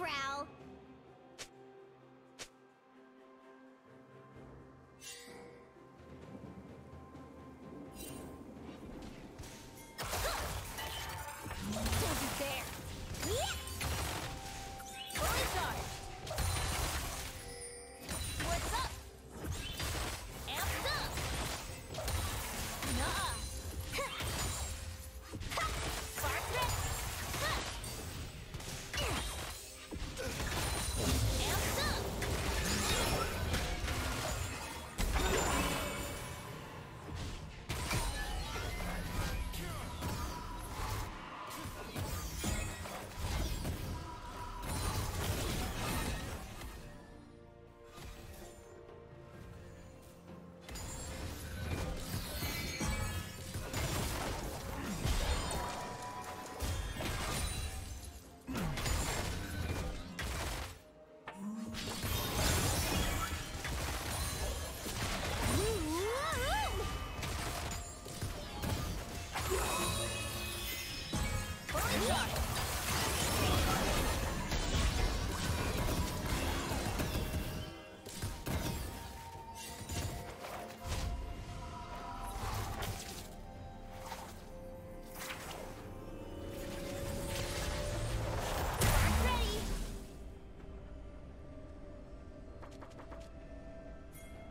prowl.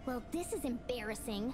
Well, this is embarrassing.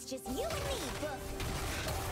It's just you and me,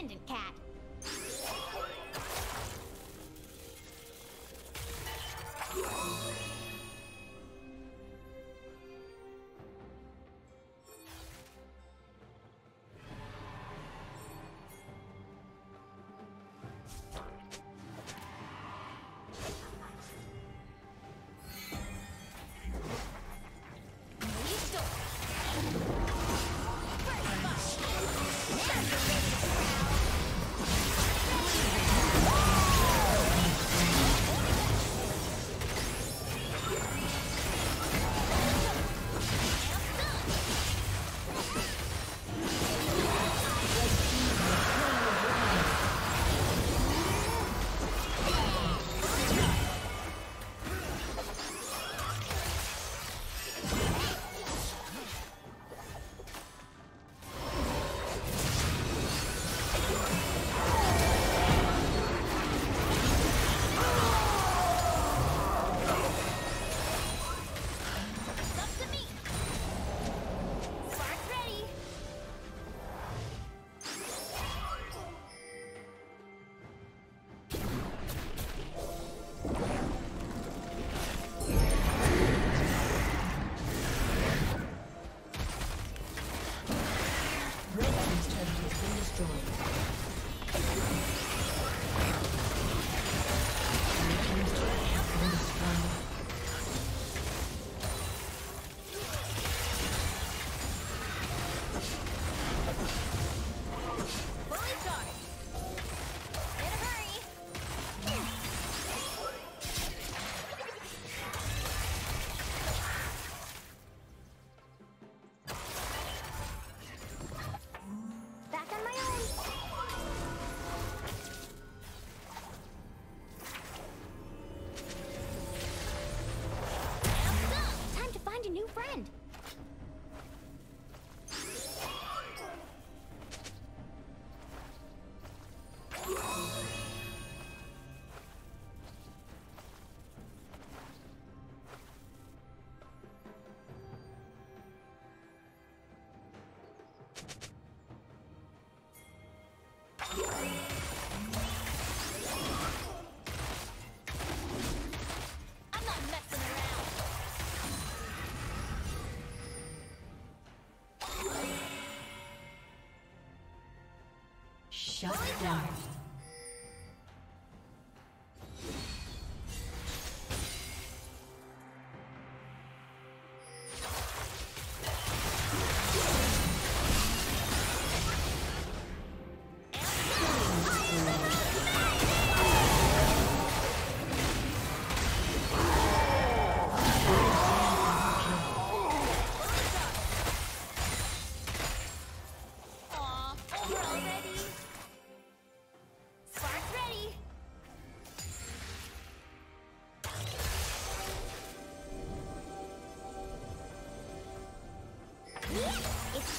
independent cat.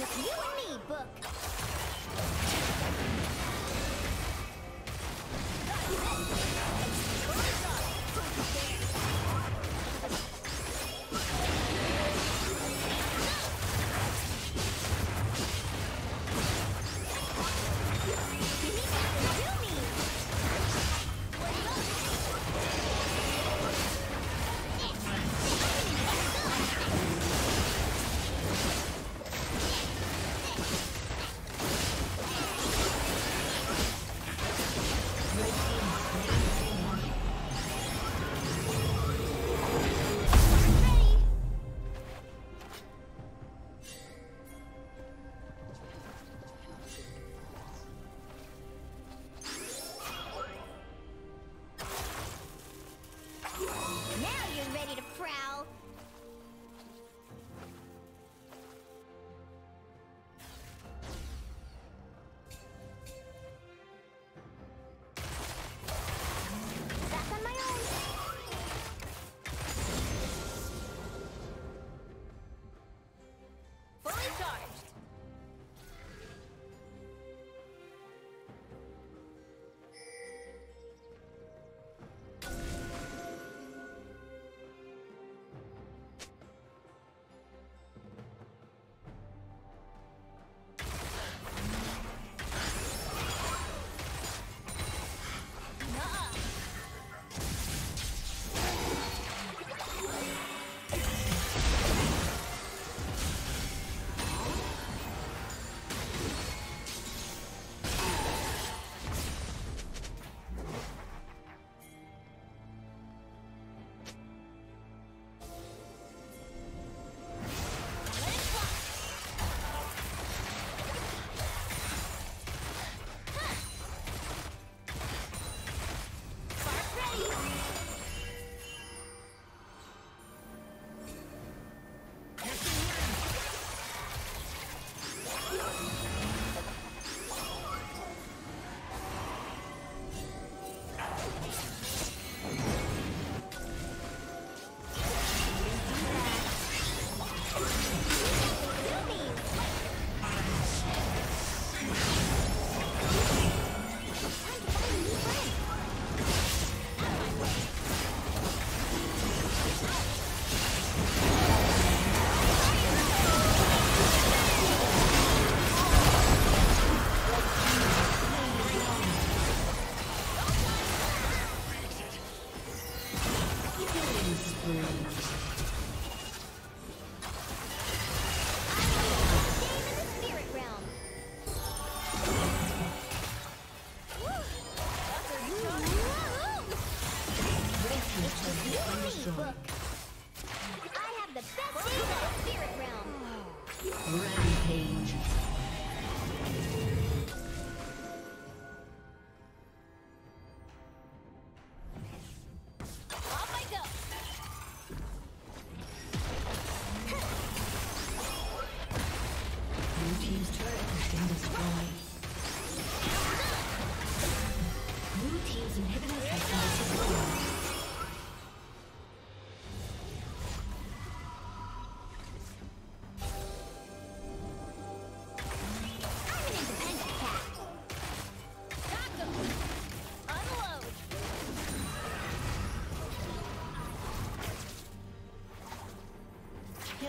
Just you and me, Book.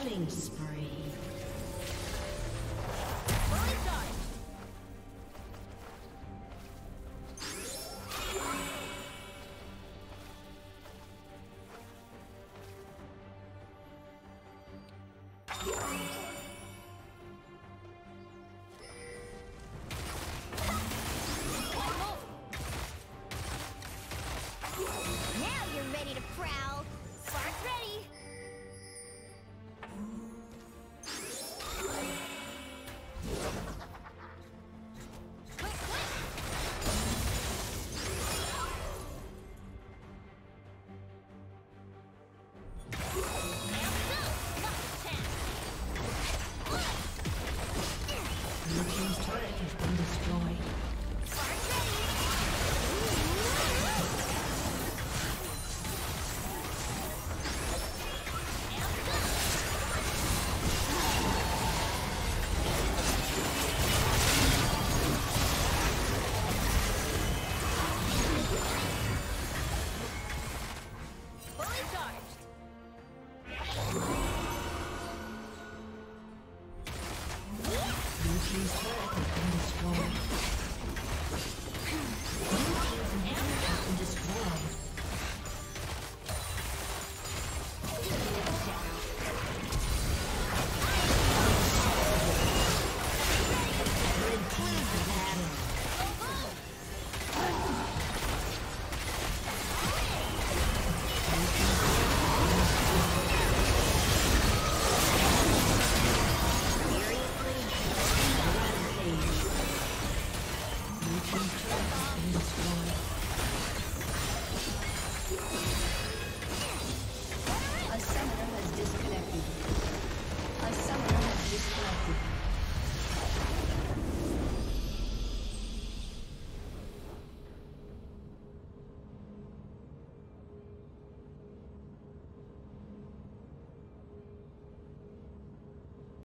Killing spree.